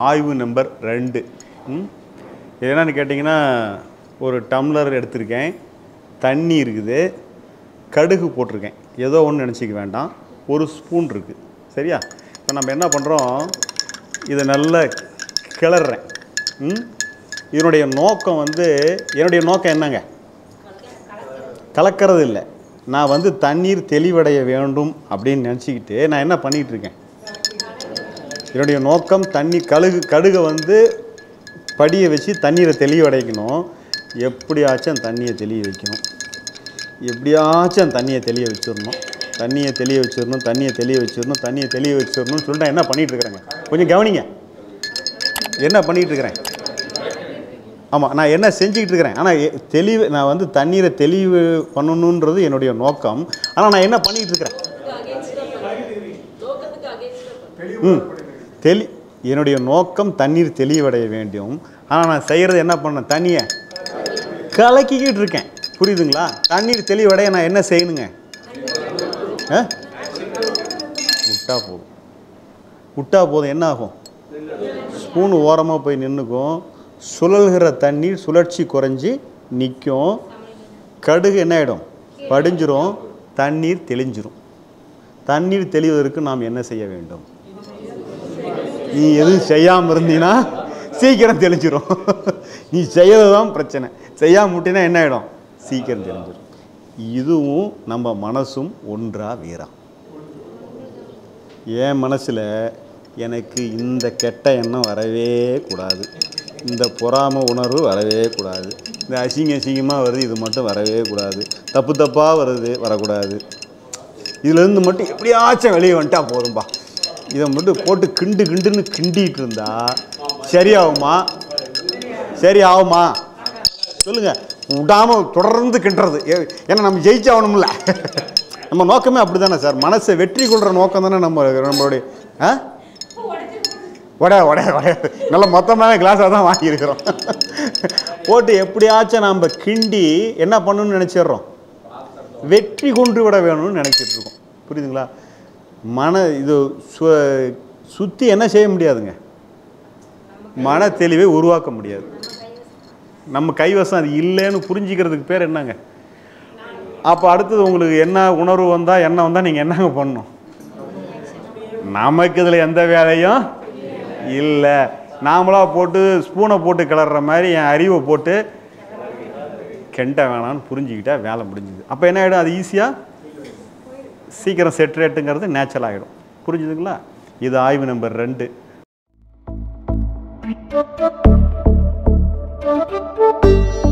ஆய்வு நம்பர் ரெண்டு. ம்? கேட்டிங்கன்னா ஒரு டம்ளர் எடுத்திருக்கேன். தண்ணி இருக்குது. கடுகு போட்டிருக்கேன். ஏதோ ஒன்று நினச்சிக்க வேண்டாம். ஒரு ஸ்பூன் இருக்குது சரியா? இப்போ நம்ம என்ன பண்ணுறோம் இதை நல்லா கிளறேன் ம்? இதனுடைய நோக்கம் வந்து என்னுடைய நோக்கம் என்னங்க? கலக்கிறது இல்லை. நான் வந்து தண்ணீர் தெளிவடைய வேண்டும் அப்படின்னு நினச்சிக்கிட்டு நான் என்ன பண்ணிகிட்டு இருக்கேன்? என்னுடைய நோக்கம் தண்ணி கழுகு கடுகை வந்து படியை வச்சு தண்ணீரை தெளிவடைக்கணும். எப்படியாச்சும் அந்த தண்ணியை தெளிய வைக்கணும். எப்படியாச்சும் அந்த தண்ணியை தெளிய வச்சிடணும். தண்ணியை தெளிய வச்சிடணும் தண்ணியை தெளிய வச்சிடணும் தண்ணியை தெளிய வச்சிடணும்னு சொல்லிட்டு என்ன பண்ணிட்டு இருக்கிறேங்க? கொஞ்சம் கவனிங்க. என்ன பண்ணிட்டு இருக்கிறேன்? ஆமாம் நான் என்ன செஞ்சுக்கிட்டு இருக்கிறேன்? ஆனால் தெளிவு நான் வந்து தண்ணீரை தெளிவு பண்ணணுன்றது என்னுடைய நோக்கம். ஆனால் நான் என்ன பண்ணிட்டு இருக்கிறேன்? ம். தெளி என்னுடைய நோக்கம் தண்ணீர் தெளிவடைய வேண்டும். ஆனால் நான் செய்கிறது என்ன பண்ணேன்? தண்ணியை கலக்கிக்கிட்டு இருக்கேன். புரியுதுங்களா? தண்ணீர் தெளிவடைய நான் என்ன செய்யணுங்க? ஆ? விட்டா போதும். விட்டா போதும். என்ன ஆகும்? ஸ்பூன் ஓரமாக போய் நின்றுக்கும் சுழல்கிற தண்ணீர் சுழற்சி குறைஞ்சி நிற்கும் கடுகு என்ன ஆகிடும் படிஞ்சிரும். தண்ணீர் தெளிஞ்சிரும். தண்ணீர் தெளிவதற்கு நாம் என்ன செய்ய வேண்டும்? நீ எதுவும் செய்யாமல் இருந்தீன்னா சீக்கிரம் தெளிஞ்சிடும் நீ செய்யறது தான் பிரச்சனை. செய்யாமல் விட்டினா என்ன ஆகிடும் சீக்கிரம் தெளிஞ்சிடும் இதுவும் நம்ம மனசும் ஒன்றா வீரா என் மனசில் எனக்கு இந்த கெட்ட எண்ணம் வரவே கூடாது. இந்த பொறாம உணர்வு வரவே கூடாது. இந்த அசிங்க அசிங்கமாக வருது இது மட்டும் வரவே கூடாது. தப்பு தப்பாக வருது வரக்கூடாது. இதுலேருந்து மட்டும் எப்படியாச்சும் வெளியே வந்துட்டா போதும்பா. இதை மட்டும் போட்டு கிண்டு கிண்டுன்னு கிண்டிட்டு இருந்தா சரியாகுமா? சரி ஆகுமா சொல்லுங்க. விடாமல் தொடர்ந்து கிண்டுறது. ஏன்னா நம்ம ஜெயிச்சாகணும்ல. நம்ம நோக்கமே அப்படி தானே சார். மனசை வெற்றி கொள்கிற நோக்கம் தானே நம்ம நம்மளுடைய ஆ? உடைய உடைய உடைய நல்ல மொத்தமான கிளாஸாக தான் வாங்கியிருக்கிறோம். போட்டு எப்படியாச்சும் நம்ம கிண்டி என்ன பண்ணணும்னு நினச்சிடுறோம்? வெற்றி கொண்டு விட வேணும்னு நினச்சிட்ருக்கோம் புரியுதுங்களா? மன இது சு சுற்றி என்ன செய்ய முடியாதுங்க. மன தெளிவை உருவாக்க முடியாது. நம்ம கைவசம் அது இல்லைன்னு புரிஞ்சிக்கிறதுக்கு பேர் என்னங்க? அப்போ அடுத்தது உங்களுக்கு என்ன உணர்வு வந்தால் என்ன வந்தால் நீங்கள் என்னங்க பண்ணணும்? நமக்கு இதில் எந்த வேலையும் இல்லை. நாமளாக போட்டு ஸ்பூனை போட்டு கிளற மாதிரி என் அறிவை போட்டு கெண்ட வேணாம்னு புரிஞ்சுக்கிட்டால் வேலை முடிஞ்சுது. அப்போ என்ன ஆகிடும் அது ஈஸியாக சீக்கிரம் செட் ரேட்டுங்கிறது நேச்சுரல் ஆகிடும் புரிஞ்சுதுங்களா இது ஆய்வு நம்பர் ரெண்டு Thank you.